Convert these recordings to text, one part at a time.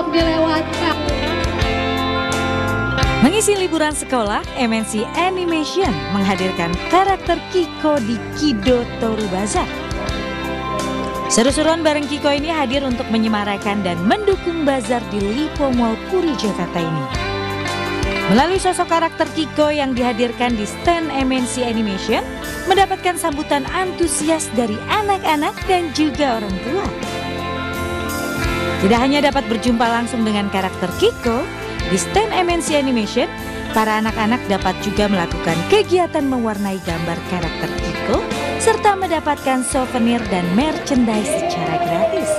untuk dilewatkan. Mengisi liburan sekolah, MNC Animation menghadirkan karakter Kiko di Kido Toru Bazar. Seru-seruan bareng Kiko ini hadir untuk menyemarakan dan mendukung bazar di Lipo Mall Puri, Jakarta ini. Melalui sosok karakter Kiko yang dihadirkan di stand MNC Animation, mendapatkan sambutan antusias dari anak-anak dan juga orang tua. Tidak hanya dapat berjumpa langsung dengan karakter Kiko, di stand MNC Animation, para anak-anak dapat juga melakukan kegiatan mewarnai gambar karakter Kiko serta mendapatkan souvenir dan merchandise secara gratis.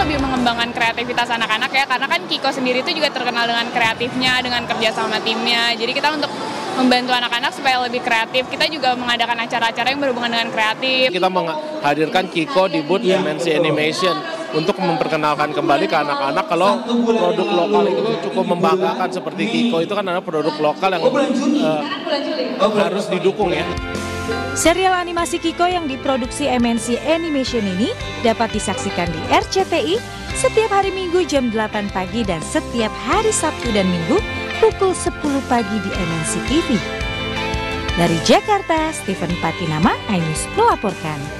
lebih mengembangkan kreativitas anak-anak ya karena kan Kiko sendiri itu juga terkenal dengan kreatifnya dengan kerja sama timnya. Jadi kita untuk membantu anak-anak supaya lebih kreatif kita juga mengadakan acara-acara yang berhubungan dengan kreatif. Kita menghadirkan Kiko di booth MNC Animation untuk memperkenalkan kembali ke anak-anak kalau produk lokal itu cukup membanggakan seperti Kiko itu kan adalah produk lokal yang uh, harus didukung ya. Serial animasi Kiko yang diproduksi MNC Animation ini dapat disaksikan di RCTI setiap hari Minggu jam 8 pagi dan setiap hari Sabtu dan Minggu pukul 10 pagi di MNC TV. Dari Jakarta, Stephen Patinama, Ainus melaporkan.